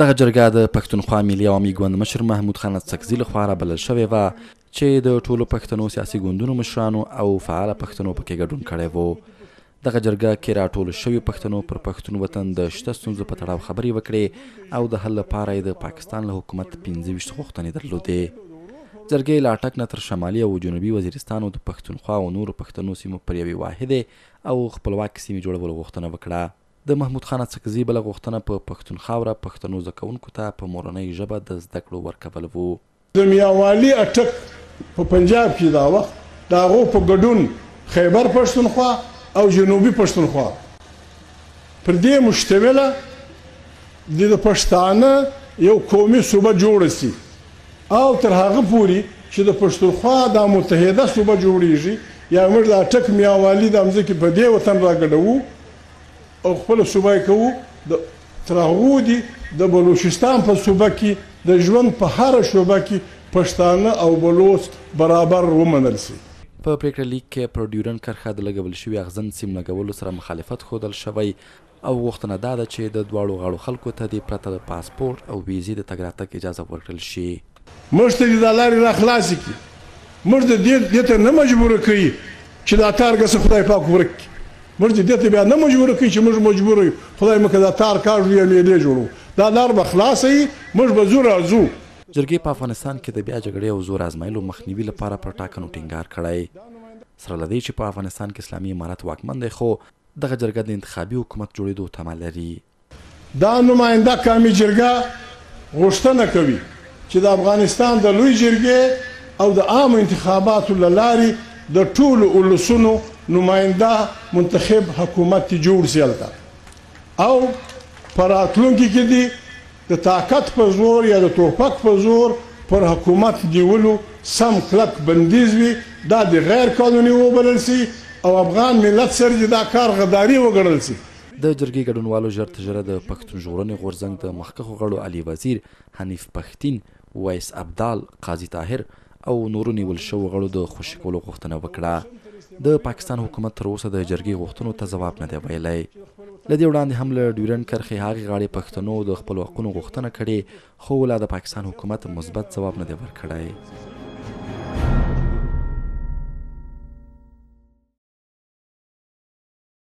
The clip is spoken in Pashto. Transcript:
دغه جرګه د پښتونخوا ملي عوامي ګوند مشر محمود خان اڅکزي لخوا رابلل شوې وه چې د ټولو پښتنو سیاسي ګوندونو مشرانو او فعاله پښتنو پکې ګډون کړی وو دغه جرګه کې راټول شوی پښتنو پر پښتون وطن د شته ستونزو په تړاو خبرې وکړې او د حل لپاره یې د پاکستان له حکومت 15 غوښتنې درلودې جرګې لاټک نه تر شمالي او جنوبي وزیرستان او د پښتونخوا او نورو پښتنو سیمو پر یوې واحدې او خپلواک سیمې جوړولو غوښتنه وکړه د محمود خان اڅکزي بله غوښتنه په پښتون خاوره پښتنو زده کوونکو ته په مورنۍ ژبه د زده کړو ورکول وو. د میاوالی اټک په پنجاب کې دا وخت د هغو په ګډون خیبر پښتونخوا او جنوبي پښتونخوا پر دې مشتمله دي د پښتانه یو قومي صوبه جوړه شي او تر هغه پوري چې د پښتونخوا دا متحده صوبه جوړیږي یا موږ د اټک میاوالی دا مځکې په دې وطن راګډوو او خپله صوبه یې کوو د ترهغو دي د بلوچستان په صوبه کې د ژوند په هره شعبه کې پښتانه او بلوڅ برابر ومنل شي. په پرېکړه لیک کې پر ډیورنډ کرښه د لګول شوي اغزن سیم لګولو سره مخالفت ښودل شوی او غوښتنه دا ده چې د دواړو غاړو خلکو ته دې پرته له پاسپورټ او ویزې د تګ راتګ اجازه ورکړل شي. موږ ته دې دا لارې را خلاصې کړي موږ دې دې دې ته نه مجبور کړي چې دا تار ګسه خدای پاک ورک کړي موږ دې دې ته بیا نه مجبور کړي چې موږ مجبور یو خدای مکه دا تار کاږو یا میلې جوړو دا لار به خلاصه وي موږ به ځو راځو جرګې په افغانستان کې د بیا جګړې او زور ازمایلو مخنیوي لپاره پر ټاکنو ټینګار کړی سره له دې چې په افغانستان کې اسلامي امارت واکمن دی خو دغه جرګه د انتخابي حکومت جوړېدو تمه لري دا نماینده قامي جرګه غوښتنه کوي چې د افغانستان د لوی جرګې او د عامو انتخاباتو له لارې د ټولو اولسونو نماینده منتخب حکومت دې جوړ شي هلته او په راتلونکي کې دې د طاقت په زور یا د توپک په زور پر حکومت نیولو سم کلک بندیز وي دا دې غیر قانوني وبلل شي او افغان ملت سره دې دا کار غداري وګڼل شي. د جرګې ګډونوالو ژر تر ژره د پښتون ژغورنې غورځنګ د مخکښو غړو علي وزیر، حنیف پښتین، ویس ابدال، قاضي طاهر او نورو نیول شوو غړو د خوشې کولو غوښتنه وکړه. د پاکستان حکومت تر اوسه د جرګې غوښتنو ته ځواب نه دی ویلی. له دې وړاندې هم له ډیورنډ کرښې هغې غاړې پښتنو د خپلو حقونو غوښتنه کړې، خو لا د پاکستان حکومت مثبت ځواب نه دی ورکړی.